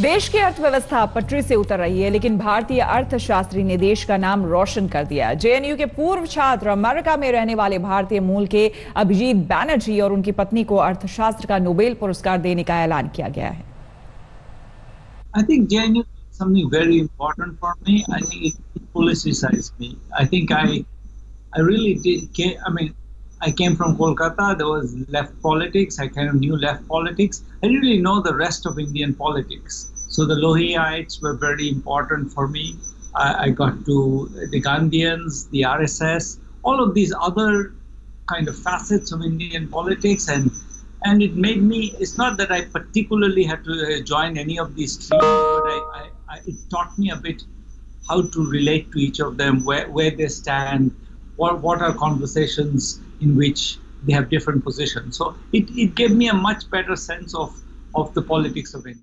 देश की अर्थव्यवस्था पटरी से उतर रही है, लेकिन भारतीय अर्थशास्त्री ने देश का नाम रोशन कर दिया जेएनयू के पूर्व छात्र अमेरिका में रहने वाले भारतीय मूल के अभिजीत बैनर्जी और उनकी पत्नी को अर्थशास्त्र का नोबेल पुरस्कार देने का ऐलान किया गया है। I think JNU something very important for me I think it politicizes me I think I I really did के I mean So the Lohiites were very important for me. I, I got to the Gandhians, the RSS, all of these other kind of facets of Indian politics, and and it made me. It's not that I particularly had to uh, join any of these streams, but I, I, I, it taught me a bit how to relate to each of them, where where they stand, what what are conversations in which they have different positions. So it, it gave me a much better sense of of the politics of India.